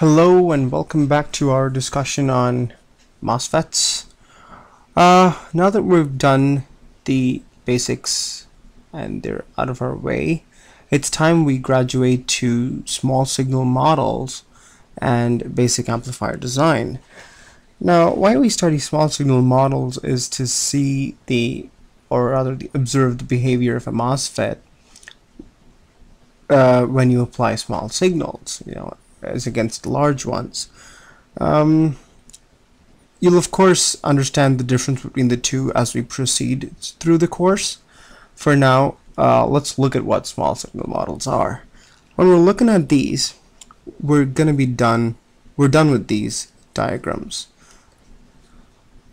Hello and welcome back to our discussion on MOSFETs. Uh, now that we've done the basics and they're out of our way, it's time we graduate to small signal models and basic amplifier design. Now, why we study small signal models is to see the, or rather the observed behavior of a MOSFET uh, when you apply small signals, you know, as against large ones. Um, you'll of course understand the difference between the two as we proceed through the course. For now, uh, let's look at what small signal models are. When we're looking at these, we're gonna be done. We're done with these diagrams.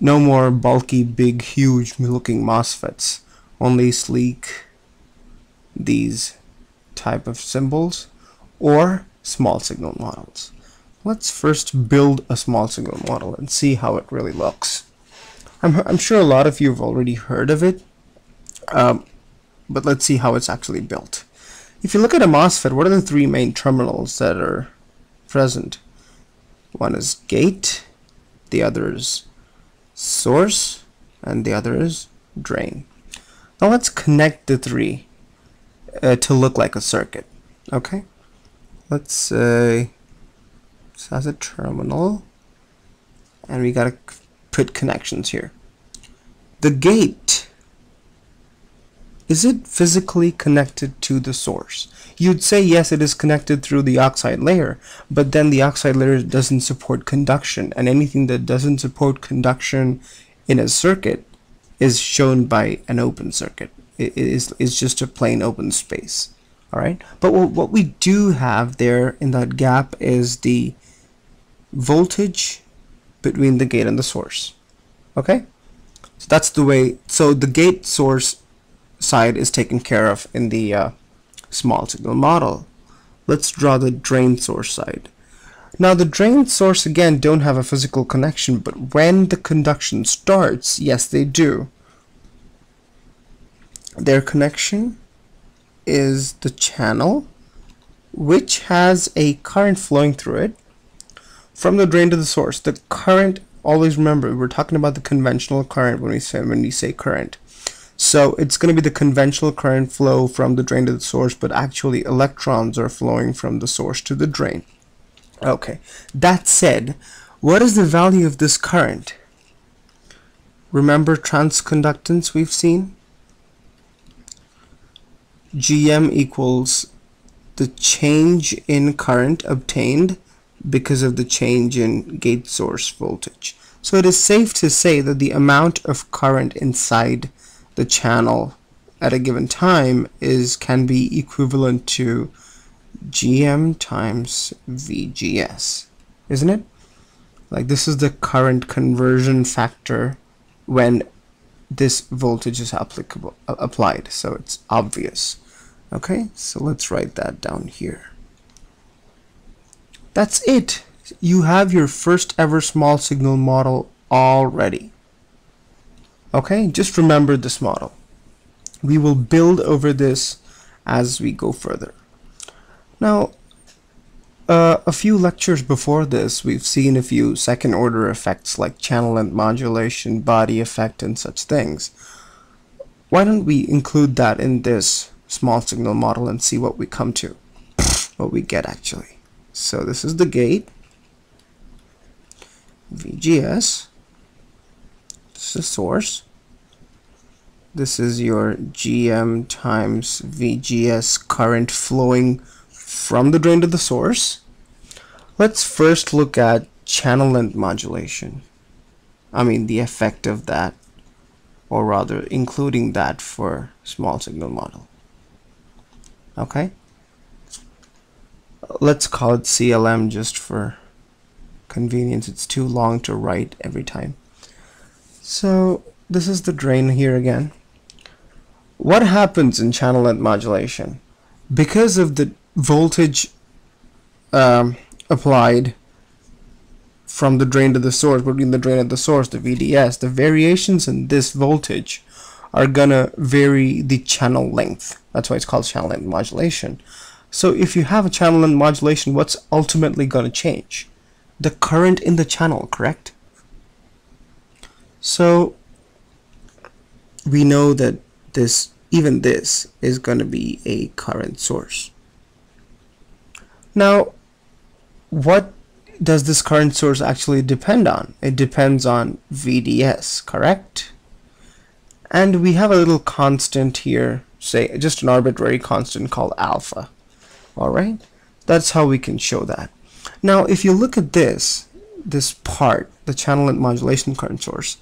No more bulky, big, huge looking MOSFETs. Only sleek, these type of symbols, or small signal models. Let's first build a small signal model and see how it really looks. I'm, I'm sure a lot of you have already heard of it, um, but let's see how it's actually built. If you look at a MOSFET, what are the three main terminals that are present? One is gate, the other is source, and the other is drain. Now let's connect the three uh, to look like a circuit. Okay, let's say this has a terminal, and we gotta put connections here. The gate is it physically connected to the source? You'd say yes, it is connected through the oxide layer, but then the oxide layer doesn't support conduction, and anything that doesn't support conduction in a circuit is shown by an open circuit. It is, is just a plain open space. All right, but what we do have there in that gap is the voltage between the gate and the source. Okay, so that's the way. So the gate source side is taken care of in the uh, small signal model. Let's draw the drain source side. Now the drain source again don't have a physical connection, but when the conduction starts, yes they do. Their connection is the channel which has a current flowing through it from the drain to the source. The current, always remember, we're talking about the conventional current when we say when we say current. So it's going to be the conventional current flow from the drain to the source, but actually electrons are flowing from the source to the drain. Okay, that said, what is the value of this current? Remember transconductance we've seen? Gm equals the change in current obtained because of the change in gate source voltage. So it is safe to say that the amount of current inside the channel at a given time is can be equivalent to GM times VGS, isn't it? Like this is the current conversion factor when this voltage is applicable applied, so it's obvious. Okay, so let's write that down here. That's it. You have your first ever small signal model already. Okay, just remember this model. We will build over this as we go further. Now, uh, a few lectures before this, we've seen a few second order effects like channel length modulation, body effect, and such things. Why don't we include that in this small signal model and see what we come to, what we get actually. So this is the gate, VGS, this is source. This is your GM times VGS current flowing from the drain to the source. Let's first look at channel length modulation. I mean the effect of that, or rather including that for small signal model. Okay? Let's call it CLM just for convenience. It's too long to write every time. So this is the drain here again. What happens in channel length modulation? Because of the voltage um, applied from the drain to the source, between the drain and the source, the VDS, the variations in this voltage are gonna vary the channel length. That's why it's called channel length modulation. So if you have a channel length modulation, what's ultimately going to change? The current in the channel, correct? So we know that this, even this, is going to be a current source. Now, what does this current source actually depend on? It depends on VDS, correct? And we have a little constant here, say just an arbitrary constant called alpha. Alright, that's how we can show that. Now, if you look at this, this part, the channel length modulation current source,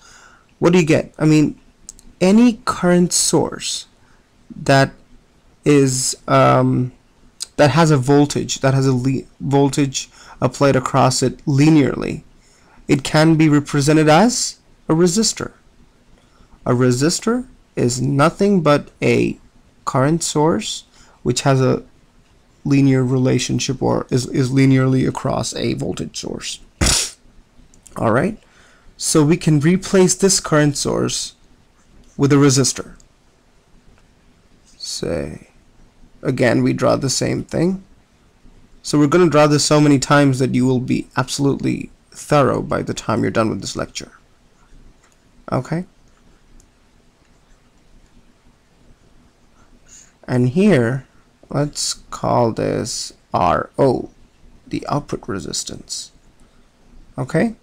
what do you get? I mean, any current source that is um, that has a voltage, that has a voltage applied across it linearly, it can be represented as a resistor. A resistor is nothing but a current source which has a linear relationship or is, is linearly across a voltage source. Alright, so we can replace this current source with a resistor. Say, again, we draw the same thing. So we're going to draw this so many times that you will be absolutely thorough by the time you're done with this lecture. Okay? And here, let's call this RO, the output resistance. Okay?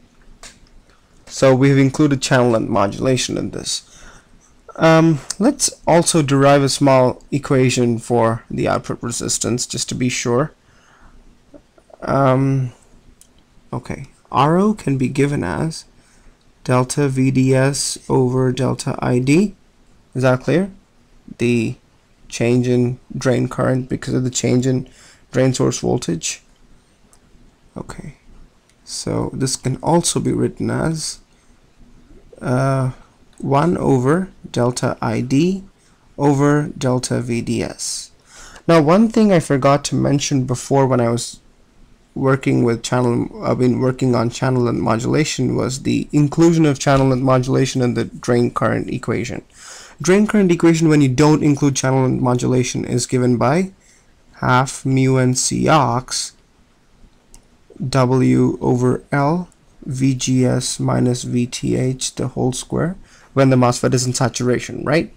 So we've included channel length modulation in this. Um, let's also derive a small equation for the output resistance just to be sure. Um, okay, RO can be given as delta VDS over delta ID. Is that clear? The change in drain current because of the change in drain source voltage. Okay, so this can also be written as uh, 1 over delta ID over delta VDS. Now one thing I forgot to mention before when I was working with channel I've been working on channel length modulation was the inclusion of channel length modulation in the drain current equation. Drain current equation when you don't include channel length modulation is given by half mu n C ox W over L VGS minus VTH the whole square when the MOSFET is in saturation, right?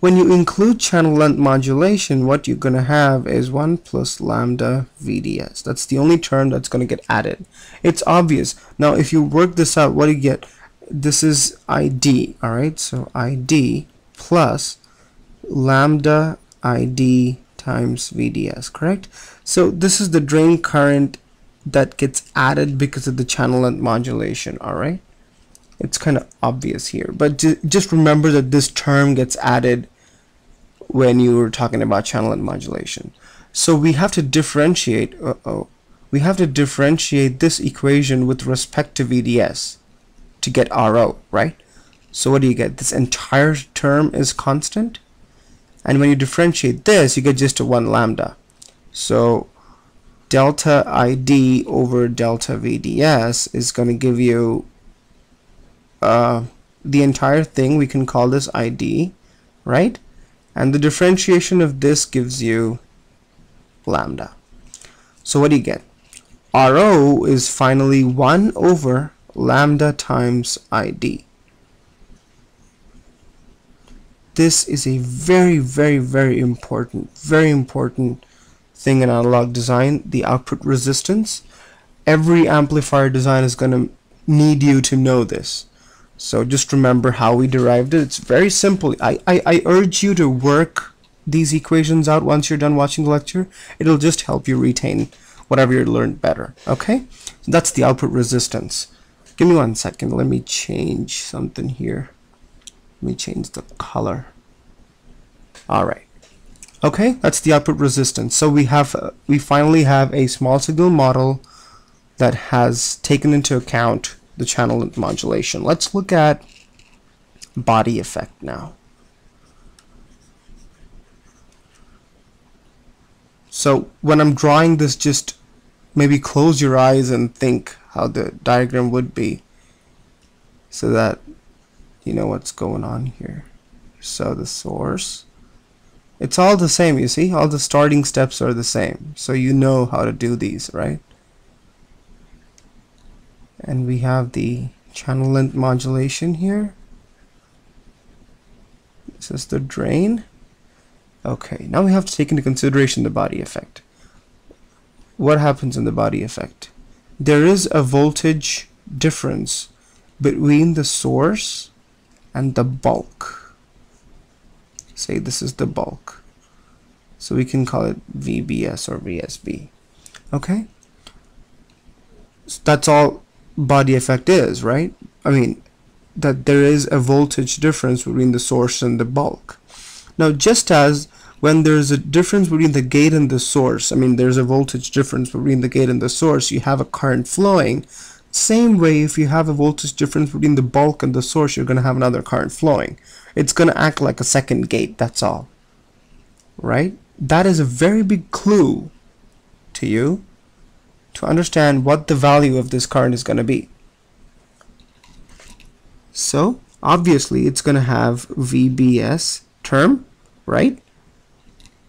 When you include channel length modulation, what you're going to have is 1 plus lambda VDS. That's the only term that's going to get added. It's obvious. Now, if you work this out, what do you get? This is ID, all right? So ID plus lambda ID times VDS, correct? So this is the drain current that gets added because of the channel length modulation, all right? It's kind of obvious here but just remember that this term gets added when you were talking about channel length modulation. So we have to differentiate uh oh we have to differentiate this equation with respect to VDS to get RO right? So what do you get? This entire term is constant? And when you differentiate this you get just a 1 lambda. So delta ID over delta VDS is going to give you uh, the entire thing we can call this ID right? And the differentiation of this gives you lambda. So what do you get? RO is finally 1 over lambda times ID this is a very very very important very important thing in analog design the output resistance. Every amplifier design is going to need you to know this so just remember how we derived it. It's very simple. I, I, I urge you to work these equations out once you're done watching the lecture. It'll just help you retain whatever you learned better. Okay? So that's the output resistance. Give me one second. Let me change something here. Let me change the color. Alright. Okay, that's the output resistance. So we have uh, we finally have a small signal model that has taken into account the channel modulation. Let's look at body effect now. So when I'm drawing this, just maybe close your eyes and think how the diagram would be so that you know what's going on here. So the source, It's all the same, you see? All the starting steps are the same. So you know how to do these, right? And we have the channel length modulation here. This is the drain. Okay, now we have to take into consideration the body effect. What happens in the body effect? There is a voltage difference between the source and the bulk. Say this is the bulk. So we can call it VBS or VSB. Okay? So that's all body effect is, right? I mean, that there is a voltage difference between the source and the bulk. Now, just as when there's a difference between the gate and the source, I mean, there's a voltage difference between the gate and the source, you have a current flowing. Same way, if you have a voltage difference between the bulk and the source, you're going to have another current flowing. It's going to act like a second gate, that's all. Right? That is a very big clue to you to understand what the value of this current is going to be. So obviously it's going to have VBS term, right?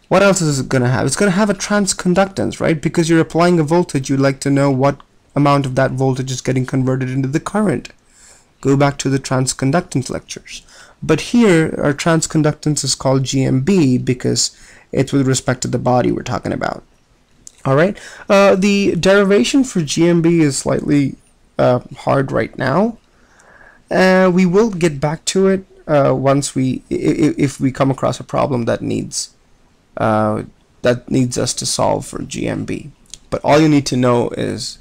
What else is it going to have? It's going to have a transconductance, right? Because you're applying a voltage, you'd like to know what amount of that voltage is getting converted into the current. Go back to the transconductance lectures. But here, our transconductance is called GMB because it's with respect to the body we're talking about. All right. Uh, the derivation for GMB is slightly uh, hard right now. Uh, we will get back to it uh, once we, if, we come across a problem that needs uh, that needs us to solve for GMB. But all you need to know is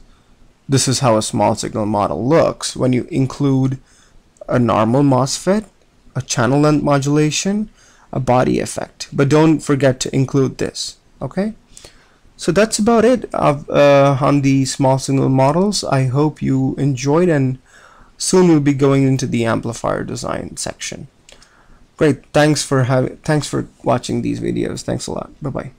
this is how a small signal model looks when you include a normal MOSFET, a channel length modulation, a body effect. But don't forget to include this. Okay. So that's about it of, uh, on the small signal models. I hope you enjoyed and soon we'll be going into the amplifier design section. Great, thanks for having thanks for watching these videos. Thanks a lot. Bye bye.